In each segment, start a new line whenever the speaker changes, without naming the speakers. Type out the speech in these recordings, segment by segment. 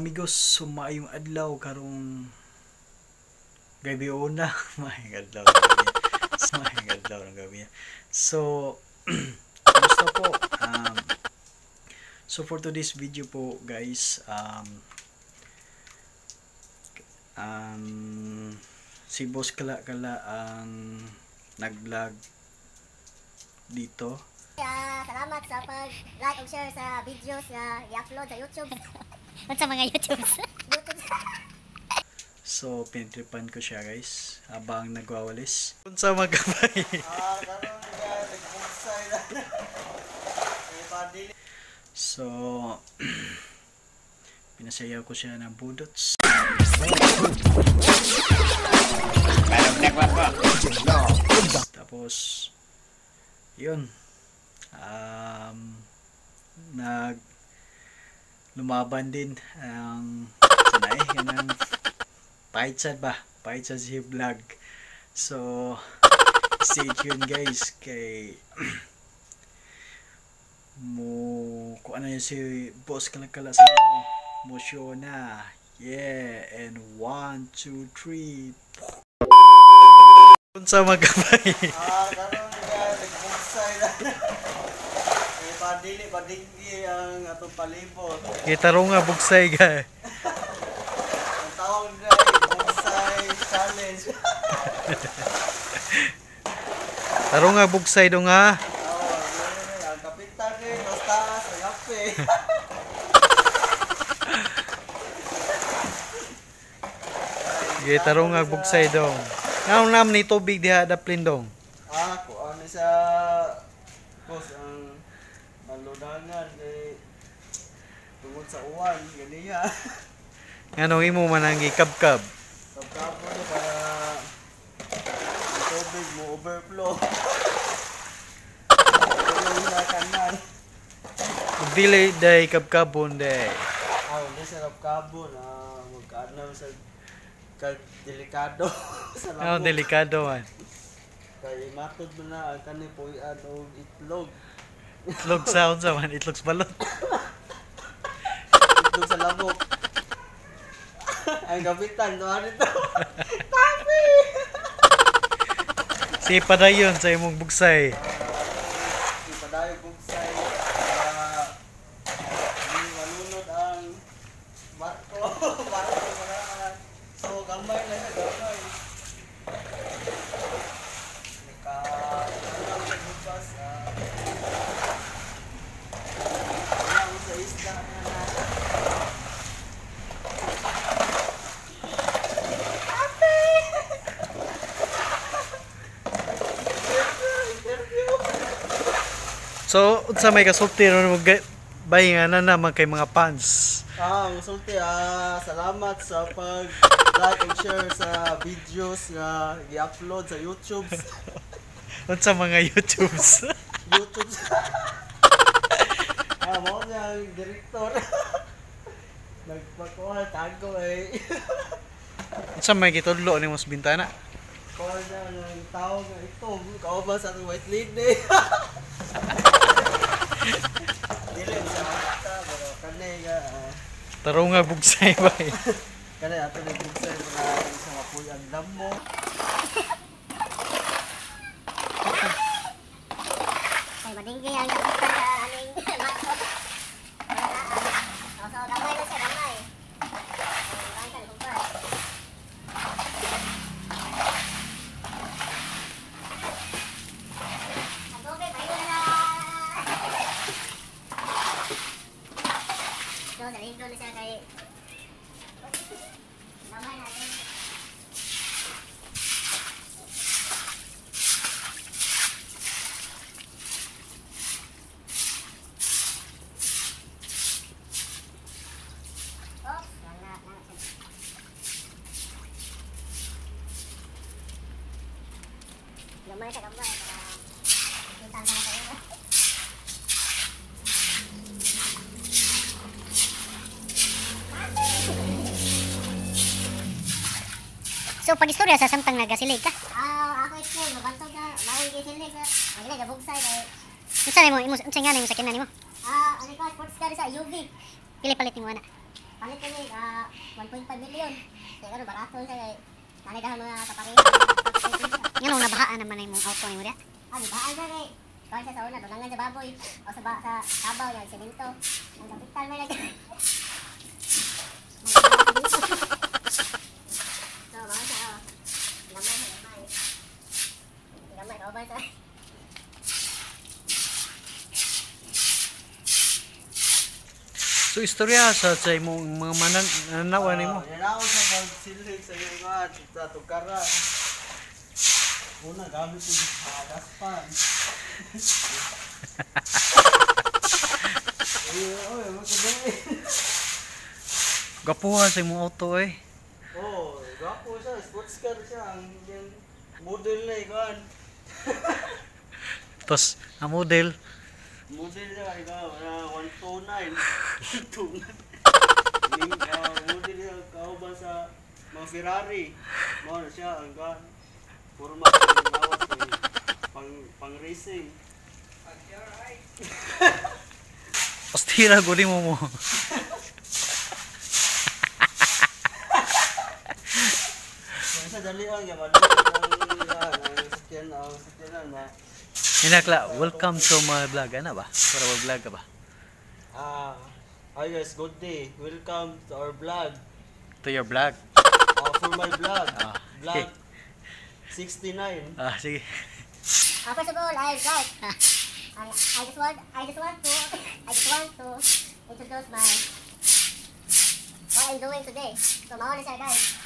mga amigos, sumayong adlaw karong gabi una. Maayong adlaw ng gabi. Sumayong adlaw ng gabi. So, kumusta po? Um, so for today's video po guys, um, um, si Boss Kala Kala ang nag-vlog dito.
Ah, salamat sa pag-like and share sa videos na i-upload sa YouTube.
Unsa mga YouTubes?
YouTube.
So, pinitripan ko siya guys habang nagwawalis. Unsa magabay?
Ah.
So, pinasayaw ko siya ng budots. Tapos, yun. Um, nag lumaban din ang sanay kanang paitsad ba? Paitsad si vlog. So stay tuned guys kay mo kung ano yun si boss kalakala sa mo mo show na yeah and one two three. Unsa magabay
Ah, karon nga nagbuksay na. Eh padili padinggi ang atong palibot.
kita ro nga bugsay ga
Ang tawag nga ay buksay challenge.
taro nga bugsay do nga
Oh, ang kapitan ni mas taas ang ape.
kita ro nga bugsay dong Ngayon nam ni tubig diha daplin dong
Ah, ko ano sa boss ang maludangan kay tungod sa uwan ganiya.
Anong imo man ang ikabkab
Pagkapo na para ang tubig mo overflow.
Dili day kabkabon day
Ah, hindi sa kabo na magkaano sa kag delikado sa labo.
delikado man
Kay matod mo na ang kani puyan o itlog.
Itlog sa man itlog sa balot
Itlog sa labok. ang kapitan, doon ito.
Si padayon sa imong bugsay
Ipadayo bugsay para hindi malunod ang barko. barko maraan. So, gamay na siya, gamay. Naka, ano sa bukas, ah, wala ko sa isla na natin. Interview!
So unsa may kasulti ron mo bay nga na naman kay mga fans
Ah, ang sulti, ah, salamat sa pag-like and share sa videos nga i-upload sa YouTube.
unsa mga YouTubes
YouTube. ah, mo niya ang director. Nagpakuha, tago eh.
unsa may gitudlo ni mos bintana
Kuha niya ng tao nga ito. Kauban sa white lady. Dili, sa mata, pero kanay nga, ah,
taro nga bugsay bay
kanay ato na bugsay mga isang apoy ang damo.
Ay, madinggi ang kapitan sa aming mato. So, so, gamay na siya, gamay. So, gamay ka, kumpay. Ang tubig, ayun na. So, naligo na siya kay... Gamay natin. Oops, wala na. Gamay ka, gamay. Kita na tayo.
So pag istorya sa samtang nagasilig ka.
Ah, ako explain, mabantog na, mahuwi kay Silvig na, magiging gabugsay kay,
Unsa nimo imo unsa nga nimo sakyanan nimo?
ah, ano ka, sports car sa UV.
Pili palit nimo ana.
palit ko ni ah, 1.5 million. Kaya karon barato siya kay nanay dahan mga kapareha.
Nga nung nabahaan naman na yung auto ni mo diya.
Ah, ba? Ay, gani. Kaya sa una, dunangan sa baboy. O sa, ba, sa sabaw, yung simento. Ang kapital may nag... So, mga siya, oh. Gamay, gamay. Gamay, kabay sa...
So istorya sa sa imong mga manan nanawa nimo.
Ah, yan ako sa pagsilhig sa iyo nga, sa tukaran. Una, gamit yung uh, daspan. Oy, magkadali.
Gapuha sa imong auto eh.
Oh, gwapo siya, sports car siya. Ang model na ikaw.
Tapos ang model
Model niya, ikaw, na 129. 129. Ning, ah, model kao ba sa mga Ferrari. Na siya, ang gan. Puro mga lawas eh. Pang, pang racing.
pastira gud mo mo.
Sa dali ang yaman, ang sakyan, ang sakyan na.
Inakla, welcome to my vlog ana ba? Para mag-vlog ka ba?
Ah, hi guys, good day. Welcome to our vlog.
To your vlog.
Uh, for my vlog.
Ah,
vlog
okay.
69.
Ah sige.
Uh, first of all, I just want, I just want to, I just want to introduce my, what I'm doing today. So, mauna siya guys.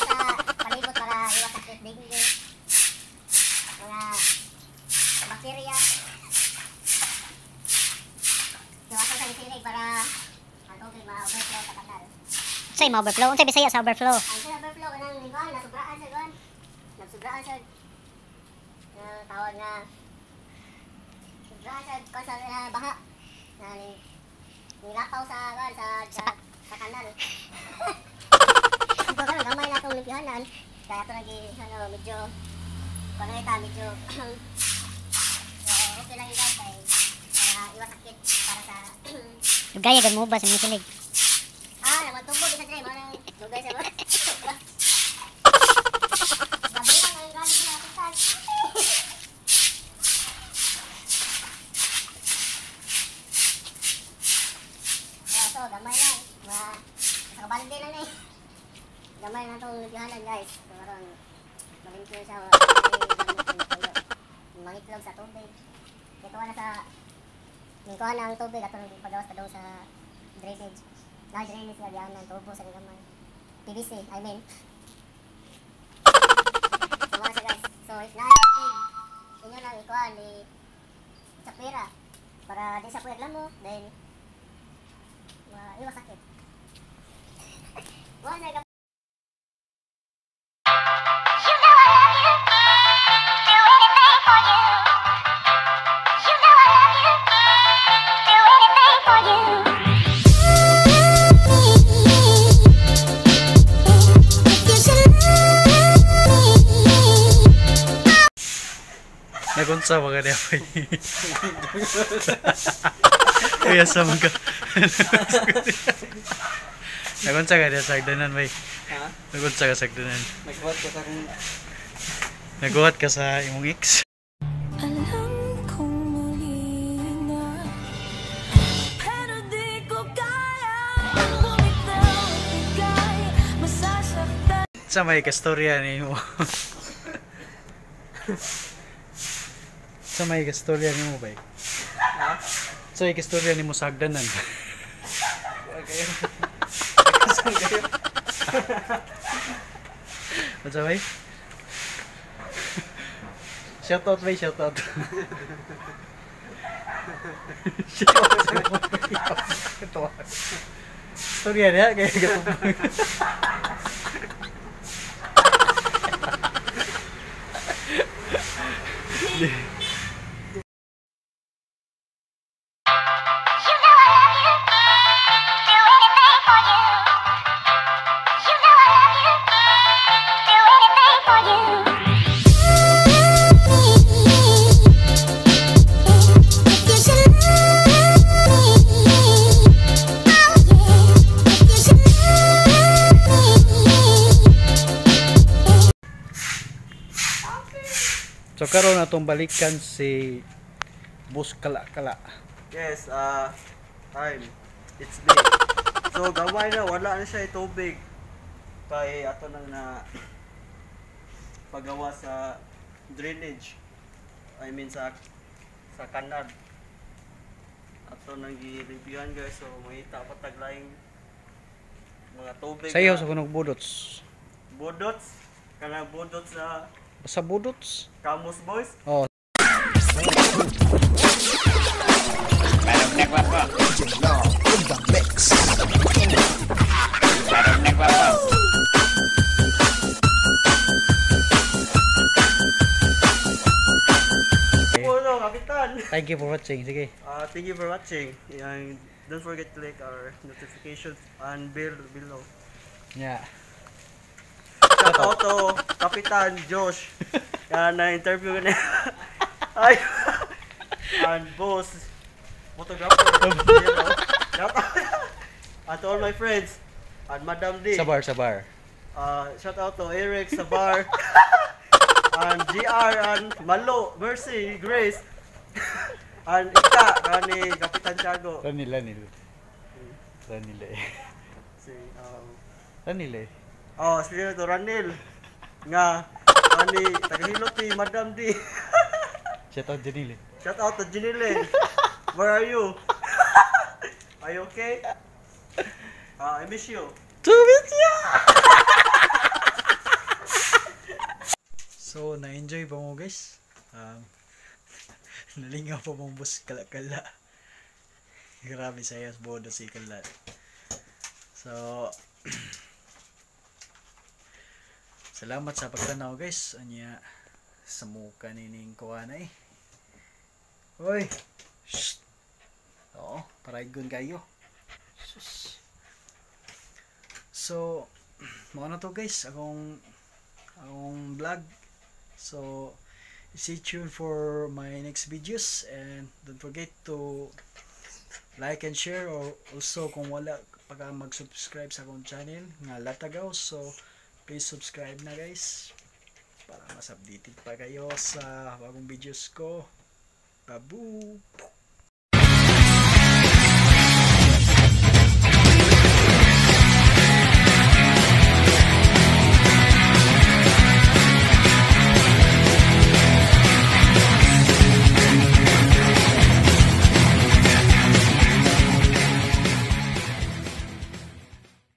Sa palibot para iwas sa dengue, mga bacteria. Iwasan sa isinig para ang tubig ma-overflow sa kanal.
Say mo overflow. Unsay bisaya sa overflow?
Ang sa overflow ka ng lingkuhan, nasubraan siya doon. Nagsubraan siya. Uh, tawag nga. Subraan siya kung sa uh, baha. Na ni- nilapaw sa, kan, sa, sa, sa kanal. Ito ka gamay na itong limpihanan. Kaya ito nag ano, medyo, pangita, medyo, so, okay lang yun guys, kay, para iwas sakit, para sa,
Gaya gan mo ba sa misilig?
Ah, naman tumbo bisa dre mo nang lugay sa mo. Gabi lang ang galing sa hospital. Ah, so gamay sa kabalig din lang eh. Gamay na tong lugyanan guys. Karon malimpyo siya. Mangitlog sa tubig. Na sa Ningkuha na ang tubig at pagawas pa daw sa drainage. Na-drainage nga diyan ng tubo sa gamay. PVC, I mean. So, mga guys. So, if na tubig, inyo lang ikuha ni sa pera. Para di sa pwede mo, then, maiwas sakit. Siya
Ka niya pa Kuya sa mga Nagunsa ka niya sa agdanan bay.
Ha?
Nagunsa ka sa agdanan.
Nagbuhat ko sa
Naguhat ka sa imong ex. Sa may kastorya ni mo. So may kastorya ni mo ba?
Ha?
So may kastorya ni mo sa hagdanan.
Okay.
Ano sa bay? Shout out bay, shout out. shout out sa mo. Ito. Storya niya, kaya gatubang. Yeah. Karon atong balikan si Boss Kala Kala.
Yes, uh, time. It's day. So, gamay na, wala na siya tubig. Kay ato nang na pagawa sa drainage. I mean sa sa kanal. Ato nang gi-reviewan guys. So, makita pa taglaing mga tubig. Na-
sa kunog budots.
Budots. Kanang budots sa
Basta budots.
Camus Boys.
Oh,
Puno, kapitan!
thank you for watching. Sige.
Uh, thank you for watching. And don't forget to click our notifications and bell below.
Yeah.
Shout out to Kapitan Josh. Yan, na-interview ko na. Ay! and boss, photographer. you know. Shout out. to all my friends. And Madam D.
Sa bar, sa bar.
Uh, shout out to Eric Sabar. and GR and Malo, Mercy, Grace. and Ika, kani Kapitan Tiago.
Ranil, ranil. Ranil eh.
Si, um,
Ranil eh.
Oh, speaking to Ranil. Nga, kani, tagahilot ni Madam D.
Shout out Janil eh.
Shout out to Jinilin. Where are you? are you okay? Uh, I miss you.
So, na-enjoy pa mo guys? Um, nalingaw pa mong bus kala-kala. Grabe saya sa bodo si kala. So, salamat sa pagtanaw guys. Anya, sa muka ni ning kuha na. Hoy! Shh! Oo, paraigon kayo. Sus. So, mga na to guys, akong akong vlog. So, stay tuned for my next videos and don't forget to like and share or also kung wala pa ka mag-subscribe sa akong channel nga Latagaw so please subscribe na guys para mas updated pa kayo sa bagong videos ko. Babu